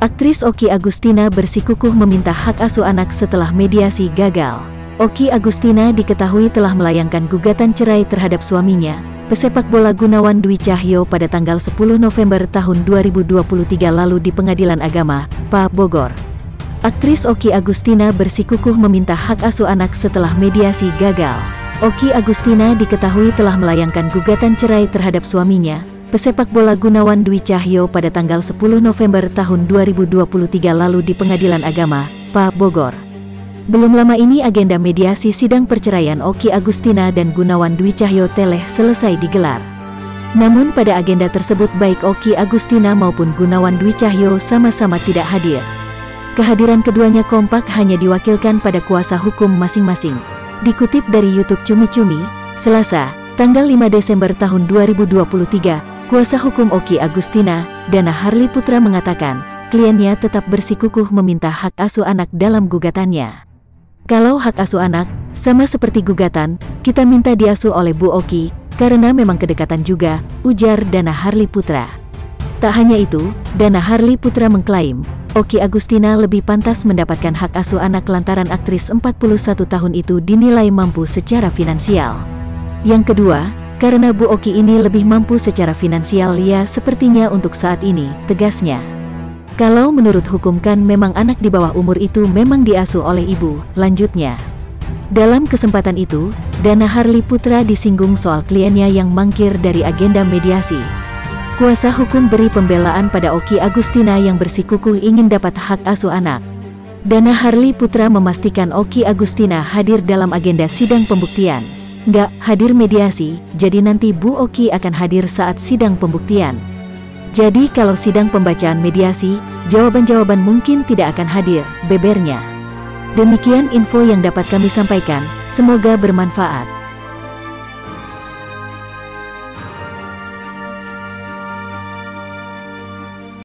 Aktris Oki Agustina bersikukuh meminta hak asuh anak setelah mediasi gagal. Oki Agustina diketahui telah melayangkan gugatan cerai terhadap suaminya, pesepak bola Gunawan Dwi Cahyo pada tanggal 10 November tahun 2023 lalu di Pengadilan Agama, Pa Bogor. Aktris Oki Agustina bersikukuh meminta hak asuh anak setelah mediasi gagal. Oki Agustina diketahui telah melayangkan gugatan cerai terhadap suaminya, pesepak bola Gunawan Dwi Cahyo pada tanggal 10 November tahun 2023 lalu di Pengadilan Agama, Pa Bogor. Belum lama ini agenda mediasi sidang perceraian Oki Agustina dan Gunawan Dwi Cahyo Teleh selesai digelar. Namun pada agenda tersebut baik Oki Agustina maupun Gunawan Dwi Cahyo sama-sama tidak hadir. Kehadiran keduanya kompak hanya diwakilkan pada kuasa hukum masing-masing. Dikutip dari YouTube Cumi Cumi, Selasa, tanggal 5 Desember tahun 2023, Kuasa hukum Oki Agustina, Dana Harli Putra mengatakan, kliennya tetap bersikukuh meminta hak asuh anak dalam gugatannya. Kalau hak asuh anak, sama seperti gugatan, kita minta diasuh oleh Bu Oki, karena memang kedekatan juga, ujar Dana Harli Putra. Tak hanya itu, Dana Harli Putra mengklaim, Oki Agustina lebih pantas mendapatkan hak asuh anak lantaran aktris 41 tahun itu dinilai mampu secara finansial. Yang kedua, karena Bu Oki ini lebih mampu secara finansial ya sepertinya untuk saat ini, tegasnya. Kalau menurut hukum kan memang anak di bawah umur itu memang diasuh oleh ibu, lanjutnya. Dalam kesempatan itu, Dana Harli Putra disinggung soal kliennya yang mangkir dari agenda mediasi. Kuasa hukum beri pembelaan pada Oki Agustina yang bersikukuh ingin dapat hak asuh anak. Dana Harli Putra memastikan Oki Agustina hadir dalam agenda sidang pembuktian. Nggak hadir mediasi, jadi nanti Bu Oki akan hadir saat sidang pembuktian. Jadi kalau sidang pembacaan mediasi, jawaban-jawaban mungkin tidak akan hadir, bebernya. Demikian info yang dapat kami sampaikan, semoga bermanfaat.